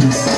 Peace.